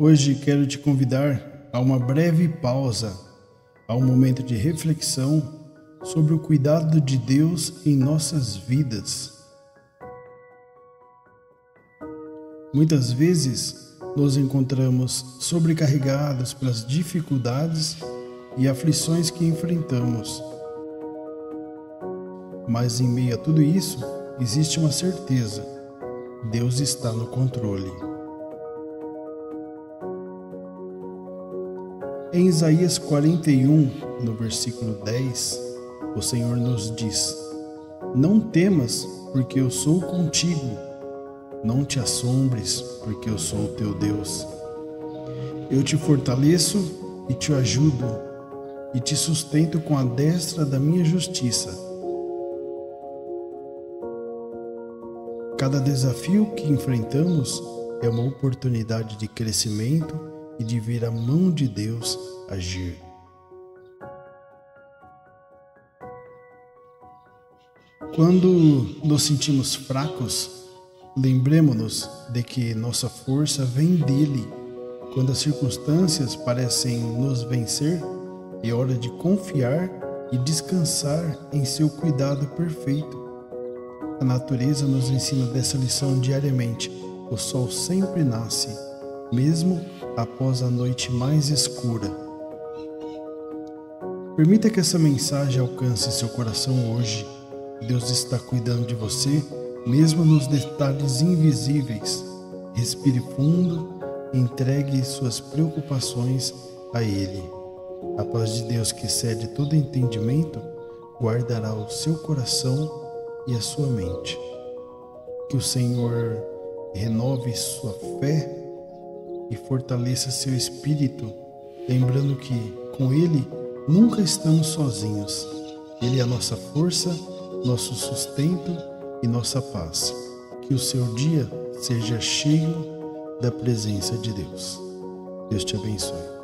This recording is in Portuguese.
Hoje quero te convidar a uma breve pausa, a um momento de reflexão sobre o cuidado de Deus em nossas vidas. Muitas vezes nos encontramos sobrecarregados pelas dificuldades e aflições que enfrentamos. Mas em meio a tudo isso, existe uma certeza: Deus está no controle. Em Isaías 41, no versículo 10, o Senhor nos diz: Não temas, porque eu sou contigo não te assombres, porque eu sou o teu Deus. Eu te fortaleço e te ajudo, e te sustento com a destra da minha justiça. Cada desafio que enfrentamos é uma oportunidade de crescimento e de ver a mão de Deus agir. Quando nos sentimos fracos, Lembremos-nos de que nossa força vem dele. Quando as circunstâncias parecem nos vencer, é hora de confiar e descansar em seu cuidado perfeito. A natureza nos ensina dessa lição diariamente. O sol sempre nasce, mesmo após a noite mais escura. Permita que essa mensagem alcance seu coração hoje. Deus está cuidando de você mesmo nos detalhes invisíveis. Respire fundo entregue suas preocupações a Ele. A paz de Deus, que excede todo entendimento, guardará o seu coração e a sua mente. Que o Senhor renove sua fé e fortaleça seu espírito, lembrando que com Ele nunca estamos sozinhos. Ele é a nossa força, nosso sustento e nossa paz. Que o seu dia seja cheio da presença de Deus. Deus te abençoe.